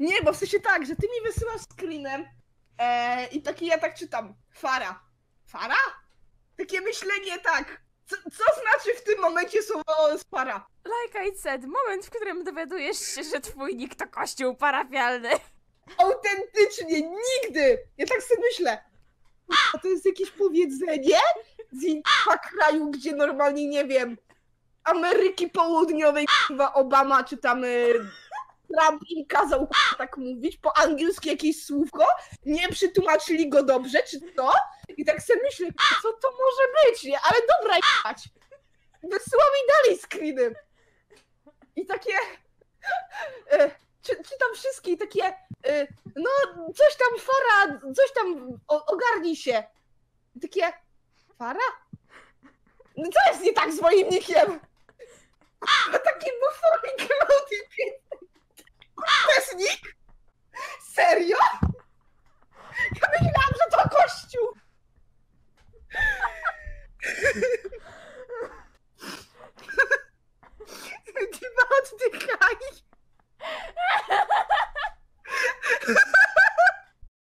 Nie, bo w sensie tak, że ty mi wysyłasz screenem e, i taki ja tak czytam. Fara. Fara? Takie myślenie tak. Co, co znaczy w tym momencie słowo fara? Like I said, moment, w którym dowiadujesz się, że twój nick to kościół parafialny. Autentycznie, nigdy! Ja tak sobie myślę. A to jest jakieś powiedzenie z innego kraju, gdzie normalnie, nie wiem, Ameryki Południowej, chyba Obama, czy tam y, Trump im kazał k***a, tak mówić, po angielsku jakieś słówko, nie przytłumaczyli go dobrze, czy to? I tak sobie myślę, co to może być, nie? Ale dobra, jechać. Wysyła mi dalej screeny. I takie... E, czy, czytam wszystkie i takie... E, no, coś tam, Fara, coś tam, o, ogarnij się. I takie... Fara? No co jest nie tak z moim nickiem? Kurwa, taki bufonik Serio? Ja myślałam, że to kościół. Chyba oddychaj.